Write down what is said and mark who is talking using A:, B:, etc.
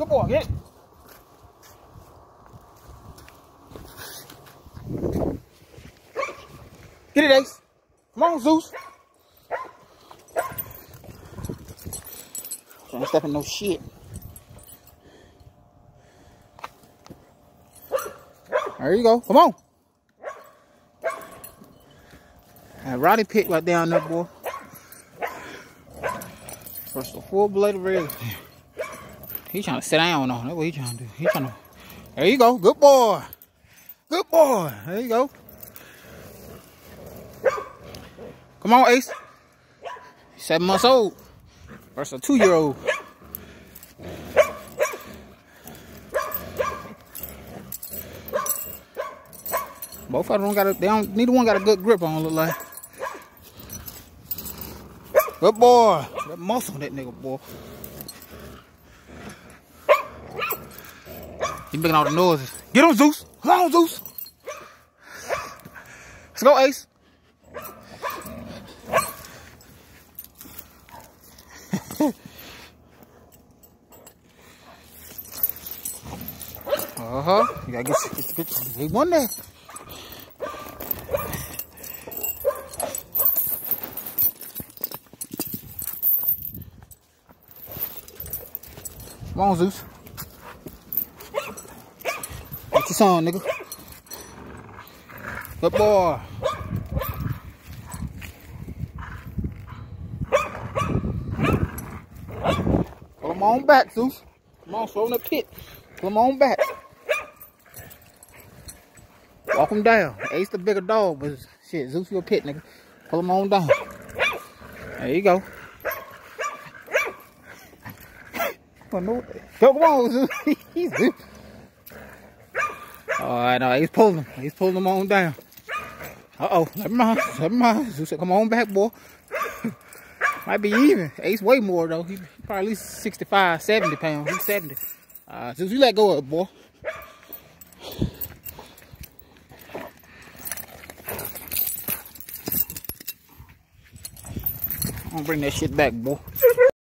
A: Good boy, get it. Get it, Ace. Come on, Zeus. Don't step in no shit. There you go. Come on. And Roddy pick right down there, boy. First a full blade of red. He trying to sit down on. That's what he trying to do. He trying to. There you go. Good boy. Good boy. There you go. Come on, Ace. Seven months old versus a two-year-old. Both of them got a, they don't, neither one got a good grip on, look like. Good boy. That muscle, that nigga, boy. He making all the noises. Get on, Zeus. Come on, Zeus. Let's go, Ace. uh-huh. You gotta get, get, get, he won there. Come on, Zeus. Your son, nigga. Good boy. Him on back, Zeus. Come on, throw in the pit. Him on back. Walk him down. Ace the bigger dog, but shit, Zeus your pit, nigga. Pull him on down. There you go. Come on, come on, Zeus. All right, no, he's pulling him. He's pulling him on down. Uh-oh, never mind, never mind. Zeus come on back, boy. Might be even. He's way more, though. He probably at least 65, 70 pounds. He's 70. Uh, Zeus, you let go of it, boy. I'm gonna bring that shit back, boy.